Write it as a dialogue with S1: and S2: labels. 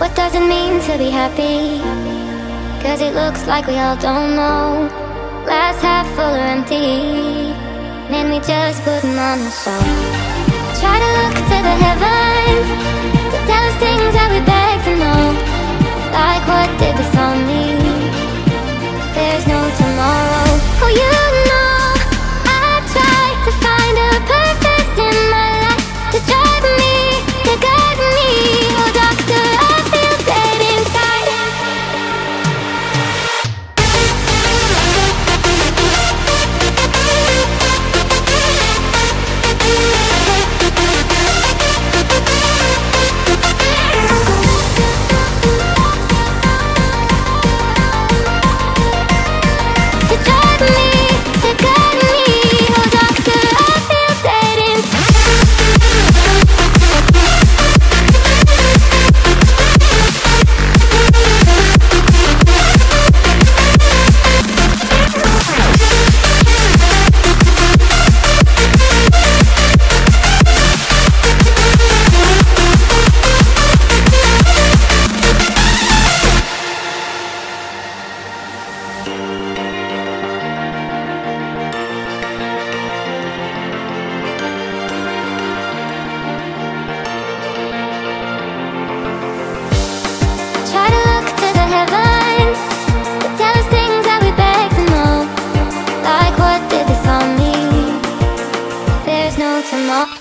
S1: What does it mean to be happy? Cause it looks like we all don't know. Glass half full or empty. Man, we just putting on a show. Try to look to the heavens to tell us things that we better. no tomorrow